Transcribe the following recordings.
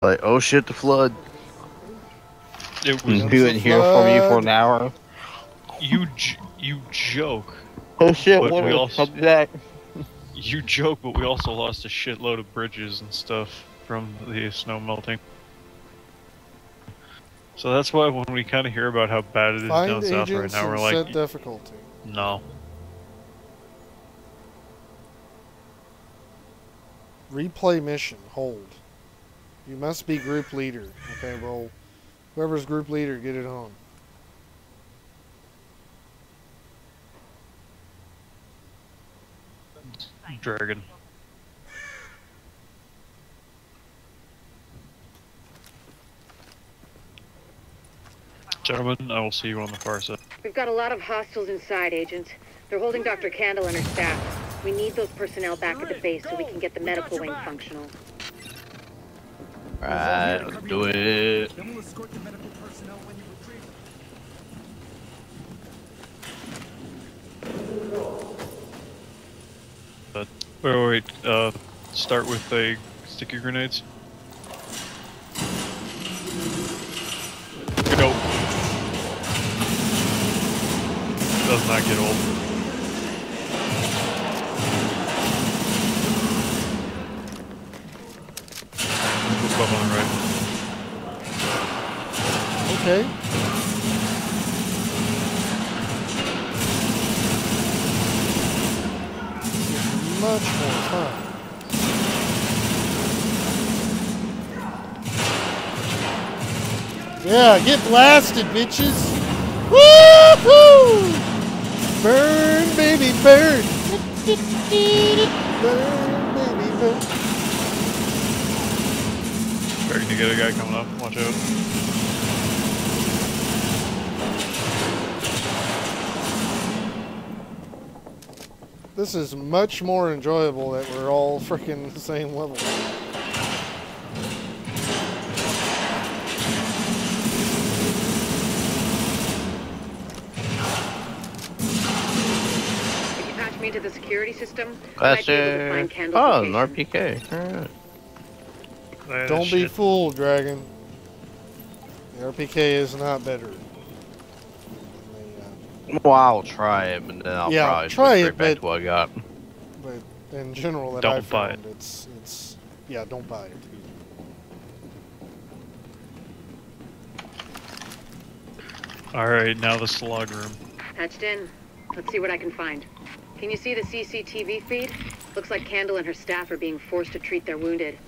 Like, oh shit, the flood. It was Just been here for me for an hour. you. j- You joke. Oh shit, what we we also- all that? You joke, but we also lost a shitload of bridges and stuff from the snow melting. So that's why when we kind of hear about how bad it is Find down south right now, we're like, set difficulty. no. Replay mission. Hold. You must be group leader. Okay, well, whoever's group leader, get it on. Dragon. Gentlemen, I will see you on the far side. We've got a lot of hostiles inside, agents. They're holding Dr. Kandel and her staff. We need those personnel back at the base so we can get the medical wing functional. Right, let's do it. Them. Wait, wait, wait. Uh, start with the sticky grenades. Go. Does not get old. Move on right. Okay. Much more fun. Yeah, get blasted, bitches! Woo-hoo! Burn, baby, burn! Burn, baby, burn. Starting to get a guy coming up. Watch out. This is much more enjoyable that we're all freaking the same level. If you patch me into the security system, I might be able to Classic. find Kandel's Oh, an location. RPK. Alright. That Don't be shit. fooled, Dragon. The RPK is not better. the, uh, Well, I'll try it, but then I'll Yeah, probably try switch it, back but- to what I got. but in general, that Don't I've buy found, it's it's yeah, don't buy it. Alright, now the slug room. Patched in. Let's see what I can find. Can you see the CCTV feed? Looks like Kandel and her staff are being forced to treat their wounded.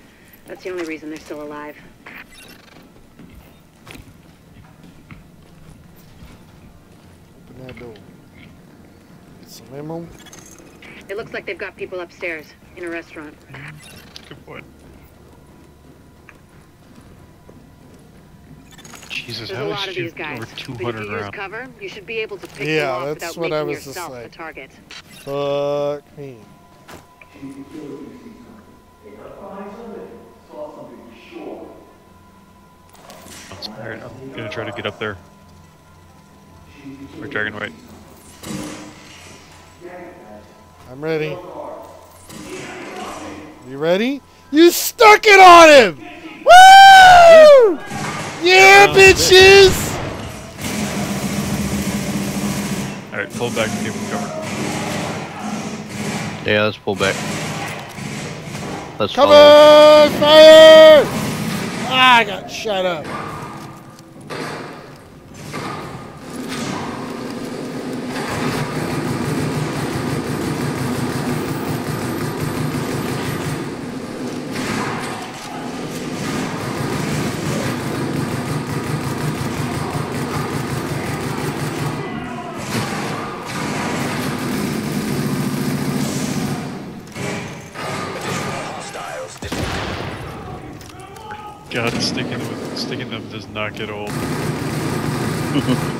That's the only reason they're still alive. Open that door. Get some ammo. It looks like they've got people upstairs in a restaurant. Good point. Jesus, There's how a did lot of these guys. over But if 200 you use rounds? cover, you should be able to pick Yeah, them off that's without what I making was just yourself a target. Fuck me. Alright, I'm gonna try to get up there. Wait, Dragon, White. I'm ready. You ready? You stuck it on him! Woo! Yeah, Yeah. bitches! Alright, pull back and give him cover. Yeah, let's pull back. Let's Cover! follow. Fire! Ah, I got shut up. God, sticking them, sticking them does not get old.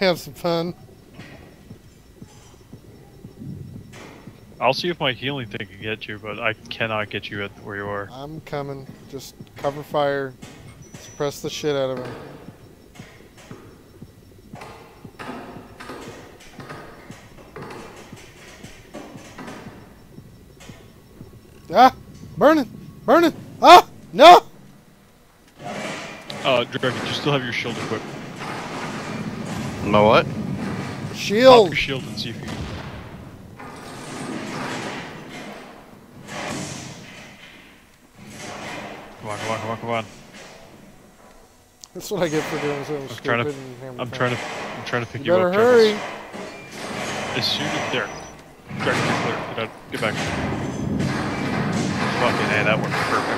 have some fun. I'll see if my healing thing can get you, but I cannot get you at where you are. I'm coming. Just cover fire. Suppress the shit out of him. Ah! Burning! Burning! Ah! No! Uh, Dragon, you still have your shield equipped. My what? Pop Shield! your shield and see if you. Come on, come on, come on, come on. That's what I get for doing something stupid. I'm trying to- I'm time. trying to, I'm trying to pick You you, better up. hurry! Chuckles. As soon as there, Dragon, get clear. Get out. Get back. Fucking hey, that worked perfect.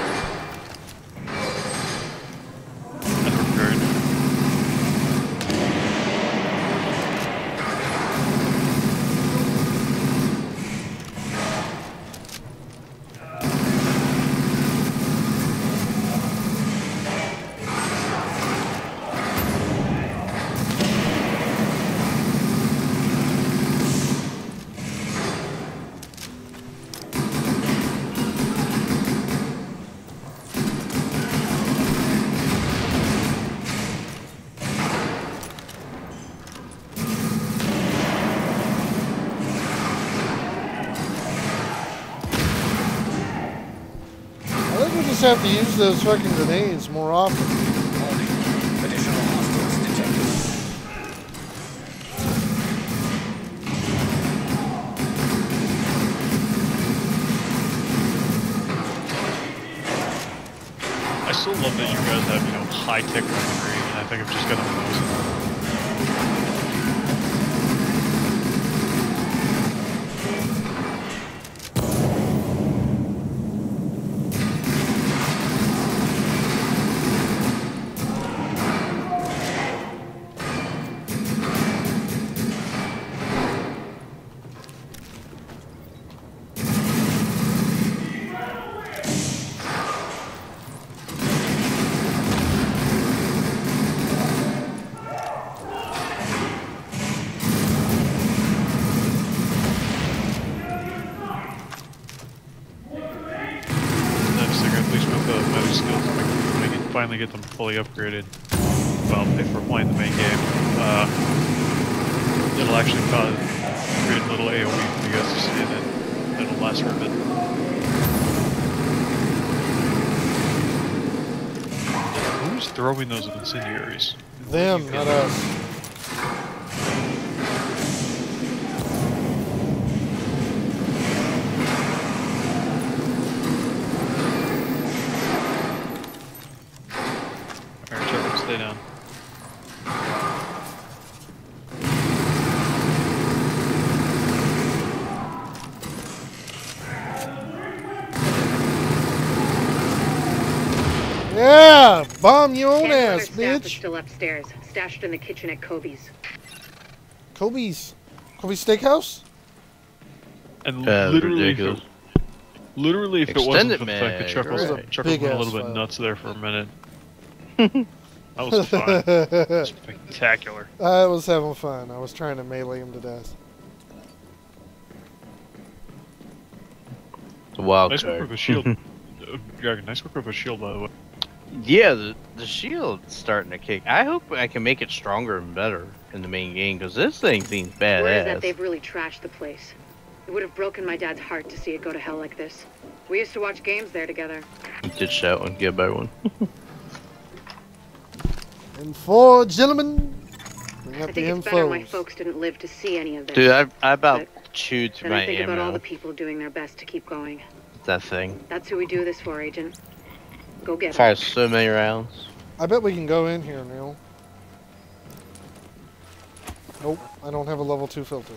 Just have to use those fucking grenades more often. I still love that you guys have, you know, high-tech weaponry, and I think I've just to lose it. Finally get them fully upgraded, well, if we're playing the main game, uh, it'll actually cause create a little AoE for you guys to see, and then it'll last for a bit. Who's throwing those incendiaries? Them, not us. Alright, Trevor, stay down. Yeah! Bomb your own Kandel and her ass, staff is bitch! still upstairs, stashed in the kitchen at Kobe's. Kobe's. Kobe's Steakhouse? And Yeah, literally, if it, literally, if it wasn't for the fact that mag, Chuckles, right. Chuckles went a little bit file. nuts there for a minute. that was fun. Spectacular. I was having fun. I was trying to melee him to death. It's a wild Nice work with a shield. uh, Dragon, nice work with a shield, by the way. Yeah, the, the shield's starting to kick. I hope I can make it stronger and better in the main game because this thing seems Word is that they've really trashed the place. It would have broken my dad's heart to see it go to hell like this. We used to watch games there together. Ditch that one, get a better one. And four gentlemen, bring up I the think it's better my folks didn't live to see any of this. Dude, I, I about chewed through then my I think about all the people doing their best to keep going. That thing. That's who we do this for, Agent. Go get 'em. Fires so many rounds. I bet we can go in here, Neil. Nope, I don't have a level 2 filter.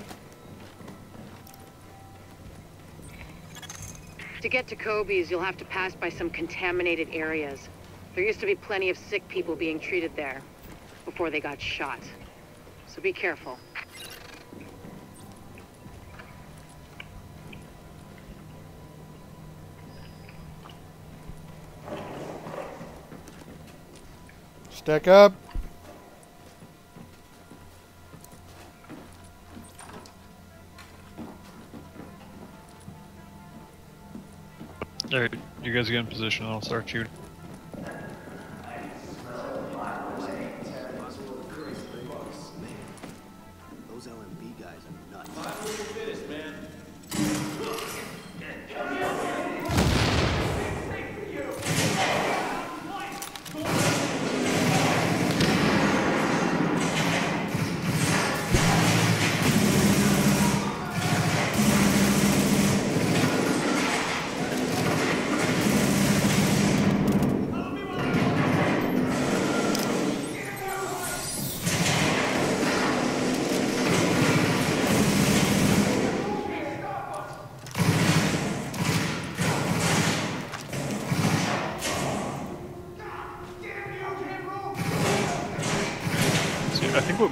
To get to Kobe's, you'll have to pass by some contaminated areas. There used to be plenty of sick people being treated there before they got shot. So be careful. Stack up. Alright, you guys get in position and I'll start shooting.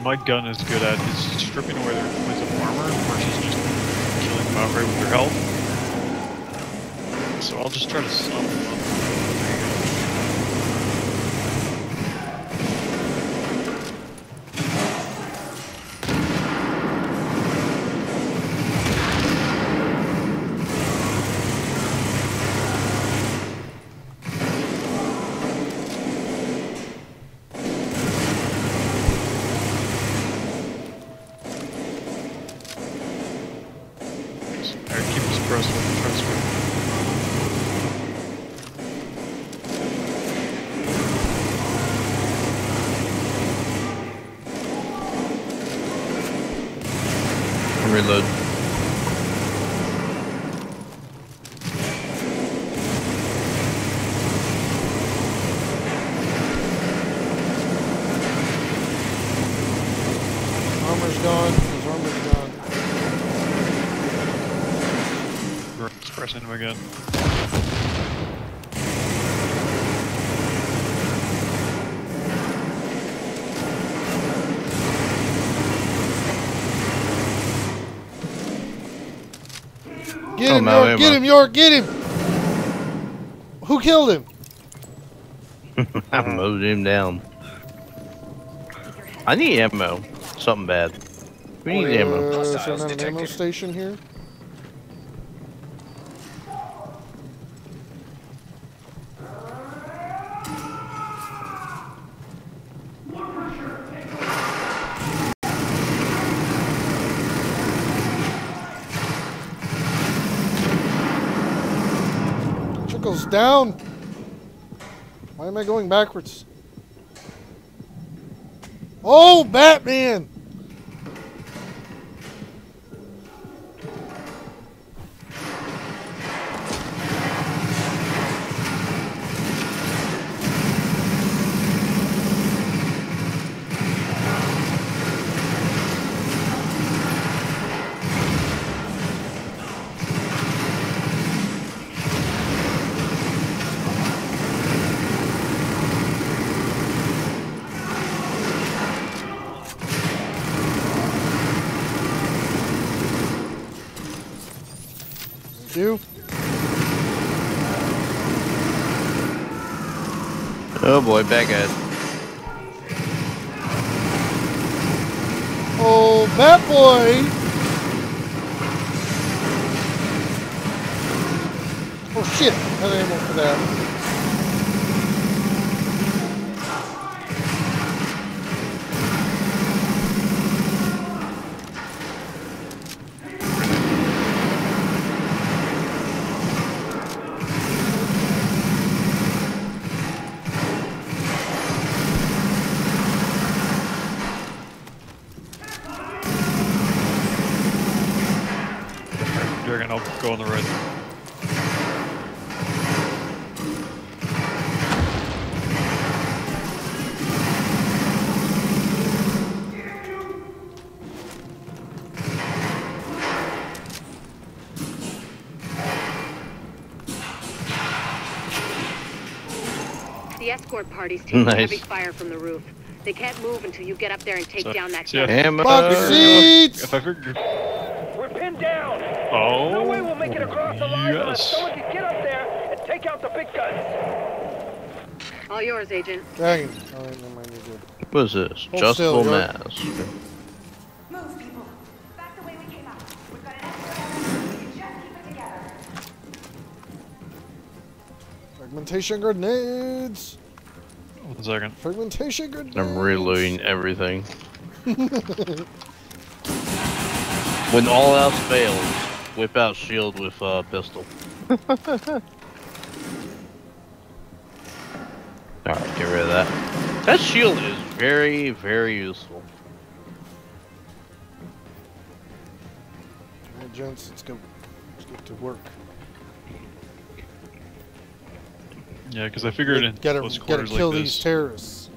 My gun is good at is stripping away their points of armor versus just killing them outright with their health. So I'll just try to stun them up. Alright, keep us abreast with the transfer. Reload. Armor's gone. His armor's gone. We're pressing him again. Get Oh, him, no, York! Get him, York! Get him! Who killed him? I mowed him down. I need ammo. Something bad. We need ammo. Uh, is there Hostiles not an ammo station here? Down. Why am I going backwards? Oh, Batman! You. Oh boy, bad guys. Oh, bad boy! Oh shit! I had ammo for that. Escort party's taking Nice. heavy fire from the roof. They can't move until you get up there and take So- down that so yeah. gun. Ammo. Box seats! If I figure. We're pinned down. Oh. No way we'll make it across alive unless yes. someone can get up there and take out the big guns. All yours, Agent. Dang. Alright, never mind, you're good. What is this? Hold Justable still, mass. Move, people. Back the way we came out. We've got an extra. We can just keep it together. Fragmentation grenades! One second. Fragmentation grenades! I'm reloading everything. when all else fails, whip out shield with uh, pistol. Alright, get rid of that. That shield is very, very useful. Alright, gents, let's go. Let's get to work. Yeah, because I figured in Gotta, close gotta quarters kill like these this, terrorists.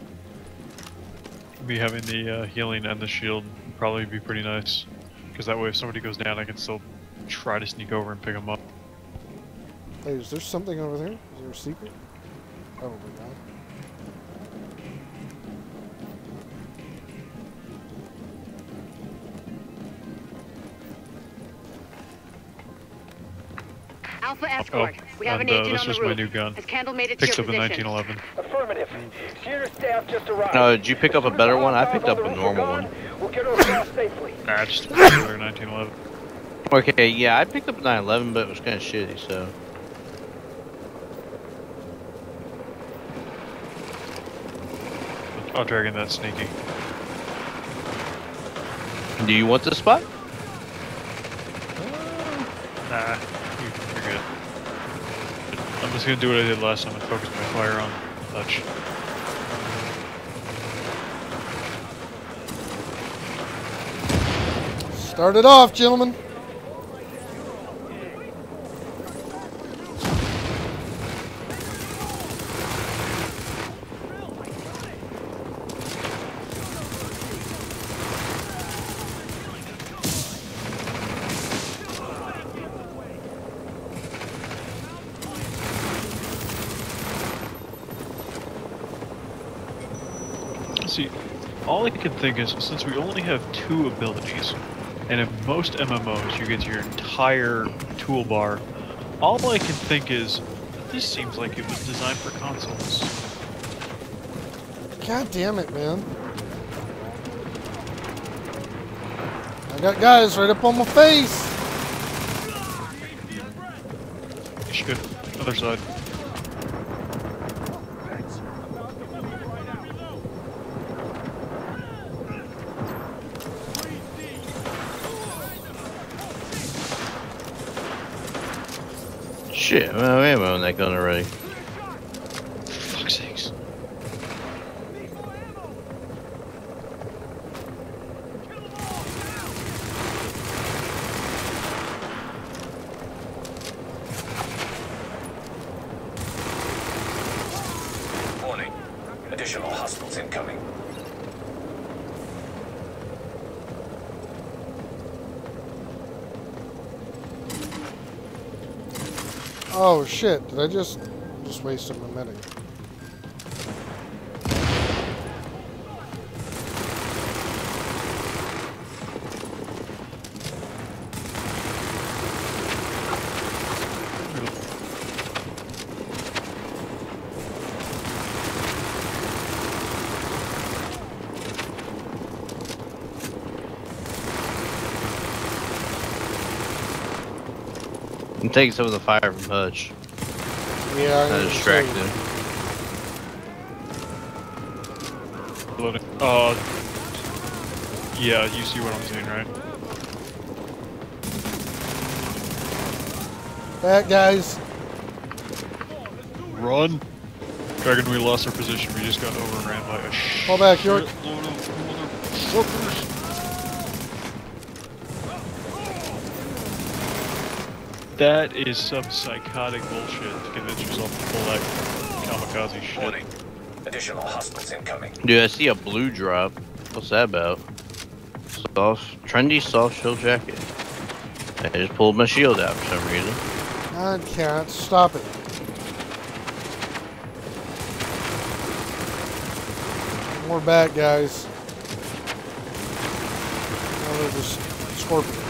me having the uh, healing and the shield would probably be pretty nice. Because that way, if somebody goes down, I can still try to sneak over and pick them up. Hey, is there something over there? Is there a secret? Probably not. Alpha escort. We have and, an uh, agent this on was the my roof. new gun. Has Kandel made it Picked to up your in position? 1911. Affirmative. Senior staff just arrived. Uh, did you pick up a As soon as better one? I picked up a normal one. We'll get her across safely. Nah, just a regular 1911. Okay, yeah, I picked up a 911, but it was kind of shitty, so. I'll drag in that sneaky. Do you want this spot? Nah, you're good. I'm just gonna do what I did last time and focus my fire on touch. Start it off, gentlemen. See, all I can think is since we only have two abilities, and in most MMOs you get your entire toolbar, all I can think is this seems like it was designed for consoles. God damn it, man. I got guys right up on my face. Good. Other side. Shit, well, we have on that gun already. Fuck's sakes. Warning. Additional hostiles incoming. Oh shit! Did I just just wasted my medic? I'm taking some of the fire from Hutch. Yeah, I That know distracted what him. Loading. Uh. Yeah, you see what I'm saying, right? you're. Back, guys. Run! Dragon, we lost our position. We just got overran by a Fall back, York. shitload of motherfuckers. That is some psychotic bullshit to convince yourself to pull that kamikaze shit. Warning. Additional hostiles incoming. Dude, I see a blue drop. What's that about? Soft, trendy soft shell jacket. I just pulled my shield out for some reason. I can't stop it. More back, guys. Oh, they're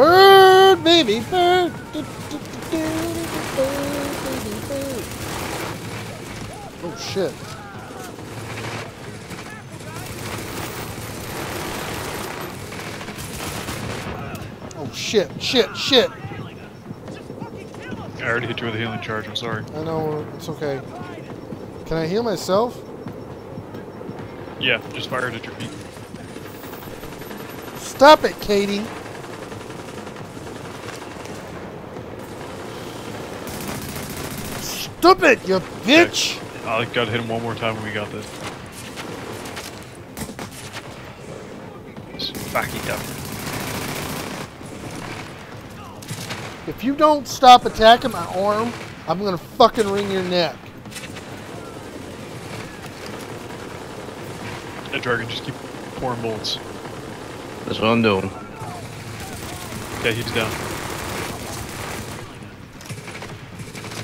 scorpions. baby bird. Do, do, do, baby bird. Oh shit. Oh shit, shit, shit. I already hit you with a healing charge. I'm sorry. I know, it's okay. Can I heal myself? Yeah, just fired at your feet. Stop it, Katie. Stupid, you bitch. I gotta hit him one more time when we got this. Just back it up. If you don't stop attacking my arm, I'm gonna fucking wring your neck. That dragon just keep pouring bullets. That's what I'm doing. Okay, he's down.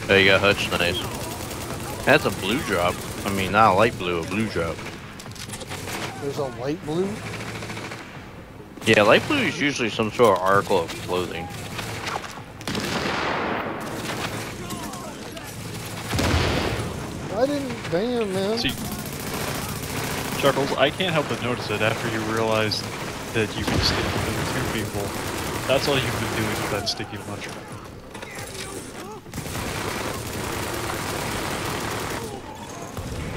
Oh, you got Hutch, nice. That's a blue drop. I mean, not a light blue, a blue drop. There's a light blue. Yeah, light blue is usually some sort of article of clothing. I didn't. Damn, man. See, Chuckles, I can't help but notice it after you realize that you can stick between two people. That's all you've been doing with that sticky mushroom.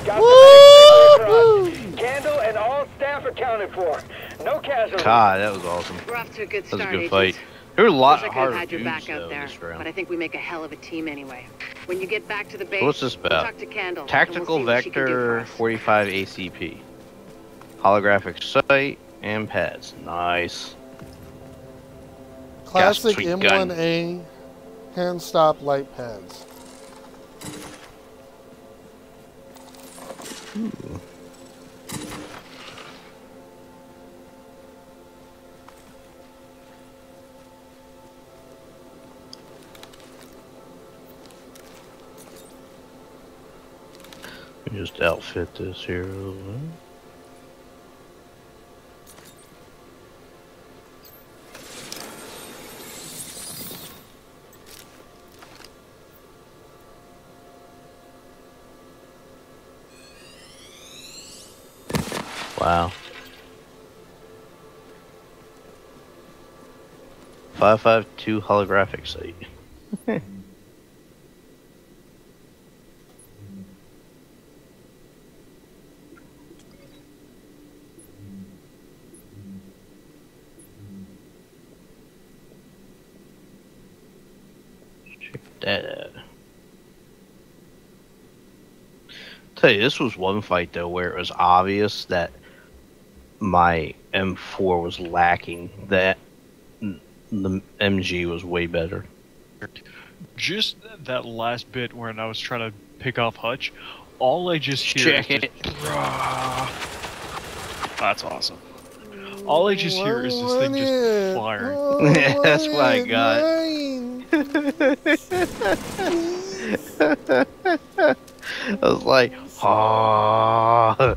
Got the next safely across. Kandel and all staff accounted for. No casualties. God, that was awesome. We're off to a good start. That was a good agents. fight. There were a lot Wish I could harder have had your back though out there, but I think we make a hell of a team anyway. When you get back to the base, What's this we'll talk to Kandel. Tactical we'll see what she can do for Vector 45 ACP. Holographic sight and pads. Nice. Classic. M1A hand stop light pads. Just outfit this here a little bit. Wow. Five five two holographic. Check that out. Tell you, this was one fight though where it was obvious that my M4 was lacking. That the MG was way better. Just that last bit when I was trying to pick off Hutch, all I just hear Check is it. just, "Rah." That's awesome. All I just hear is this thing just firing. Yeah, that's what I got. I was like, ah.